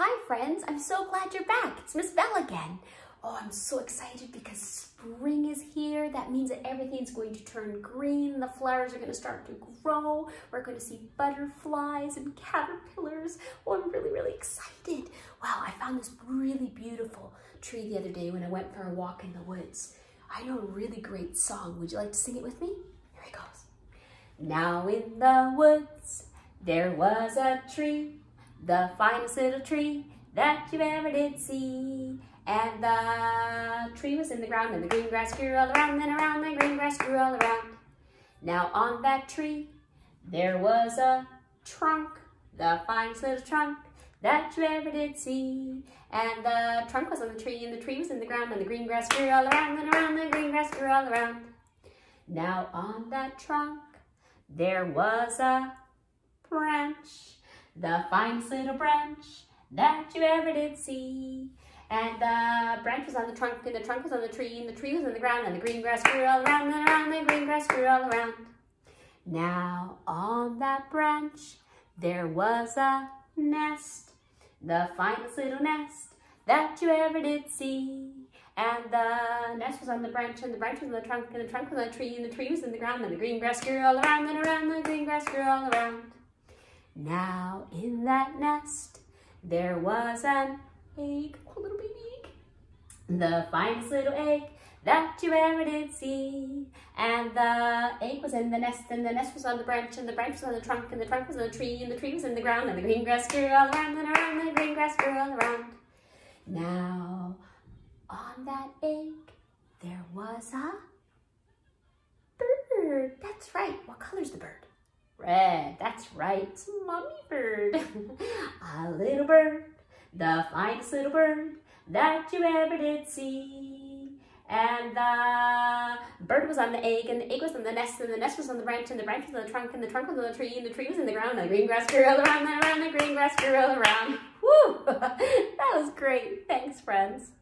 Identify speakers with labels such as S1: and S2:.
S1: Hi friends, I'm so glad you're back. It's Miss Bell again. Oh, I'm so excited because spring is here. That means that everything's going to turn green. The flowers are going to start to grow. We're going to see butterflies and caterpillars. Oh, I'm really, really excited. Wow, I found this really beautiful tree the other day when I went for a walk in the woods. I know a really great song. Would you like to sing it with me? Here it goes. Now in the woods there was a tree the finest little tree that you ever did see. And the tree was in the ground and the green grass grew all around and around the green grass grew all around. Now on that tree there was a trunk, the finest little trunk that you ever did see. And the trunk was on the tree and the tree was in the ground and the green grass grew all around and around the green grass grew all around. Now on that trunk there was a the finest little branch that you ever did see. And the branch was on the trunk, and the trunk was on the tree, and the tree was on the ground, and the green grass grew all around and around, the green grass grew all around. Now on that branch there was a nest, the finest little nest that you ever did see. And the nest was on the branch, and the branch was on the trunk, and the trunk was on the tree, and the tree was in the ground, and the green grass grew all around and around, the green grass grew all around. Now in that nest there was an egg, a little baby egg, the finest little egg that you ever did see. And the egg was in the nest, and the nest was on the branch, and the branch was on the trunk, and the trunk was on the tree, and the tree was in the ground, and the green grass grew all around and around, and the green grass grew all around. Now, on that egg, there was a bird. That's right. What color's the bird? Red, that's right, it's mommy bird. a little bird, the finest little bird that you ever did see. And the bird was on the egg, and the egg was on the nest, and the nest was on the branch, and the branch was on the trunk, and the trunk was on the tree, and the tree was in the ground, and the green grass grew all around and around, the green grass grew all around. Woo! that was great. Thanks, friends.